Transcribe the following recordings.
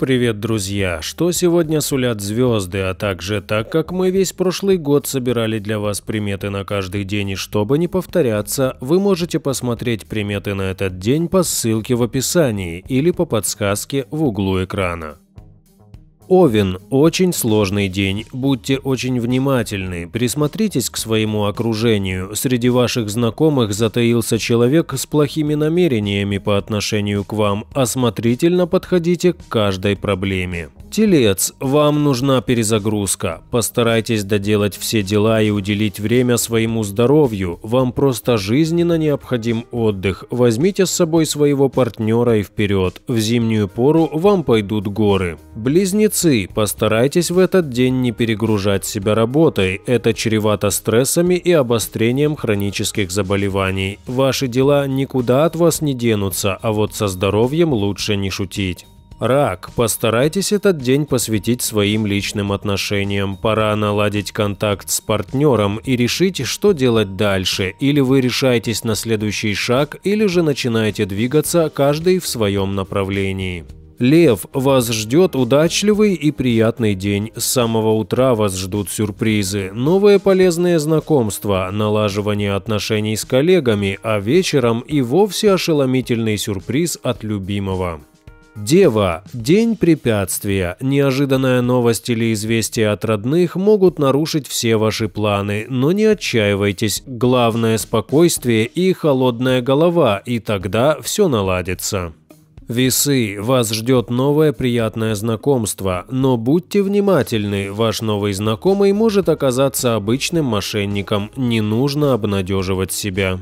Привет, друзья! Что сегодня сулят звезды, а также так как мы весь прошлый год собирали для вас приметы на каждый день и чтобы не повторяться, вы можете посмотреть приметы на этот день по ссылке в описании или по подсказке в углу экрана. Овен – очень сложный день, будьте очень внимательны, присмотритесь к своему окружению. Среди ваших знакомых затаился человек с плохими намерениями по отношению к вам, осмотрительно подходите к каждой проблеме. Телец, вам нужна перезагрузка. Постарайтесь доделать все дела и уделить время своему здоровью. Вам просто жизненно необходим отдых. Возьмите с собой своего партнера и вперед. В зимнюю пору вам пойдут горы. Близнецы, постарайтесь в этот день не перегружать себя работой. Это чревато стрессами и обострением хронических заболеваний. Ваши дела никуда от вас не денутся, а вот со здоровьем лучше не шутить. Рак, постарайтесь этот день посвятить своим личным отношениям. Пора наладить контакт с партнером и решить, что делать дальше. Или вы решаетесь на следующий шаг, или же начинаете двигаться каждый в своем направлении. Лев, вас ждет удачливый и приятный день. С самого утра вас ждут сюрпризы, новые полезные знакомства, налаживание отношений с коллегами, а вечером и вовсе ошеломительный сюрприз от любимого. Дева – день препятствия. Неожиданная новость или известие от родных могут нарушить все ваши планы, но не отчаивайтесь. Главное – спокойствие и холодная голова, и тогда все наладится. Весы, вас ждет новое приятное знакомство, но будьте внимательны, ваш новый знакомый может оказаться обычным мошенником, не нужно обнадеживать себя.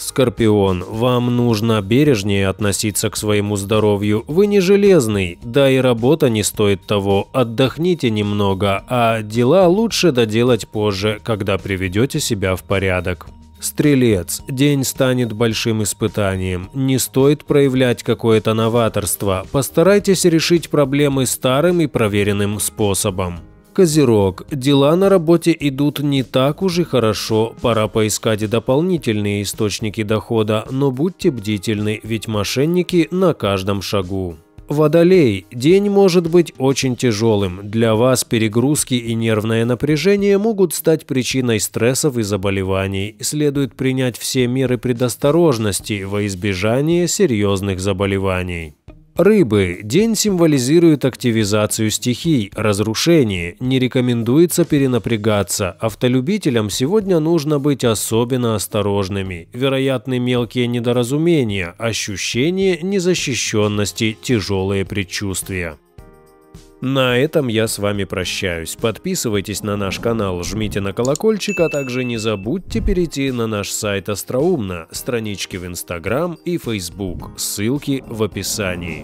Скорпион, вам нужно бережнее относиться к своему здоровью. Вы не железный, да и работа не стоит того. Отдохните немного, а дела лучше доделать позже, когда приведете себя в порядок. Стрелец, день станет большим испытанием. Не стоит проявлять какое-то новаторство. Постарайтесь решить проблемы старым и проверенным способом. Козерог, дела на работе идут не так уж и хорошо, пора поискать дополнительные источники дохода, но будьте бдительны, ведь мошенники на каждом шагу. Водолей, день может быть очень тяжелым. Для вас перегрузки и нервное напряжение могут стать причиной стрессов и заболеваний. Следует принять все меры предосторожности во избежание серьезных заболеваний. Рыбы. День символизирует активизацию стихий, разрушение. Не рекомендуется перенапрягаться. Автолюбителям сегодня нужно быть особенно осторожными. Вероятны мелкие недоразумения, ощущение незащищенности, тяжелые предчувствия. На этом я с вами прощаюсь. Подписывайтесь на наш канал, жмите на колокольчик, а также не забудьте перейти на наш сайт Остроумно, странички в Инстаграм и Фейсбук, ссылки в описании.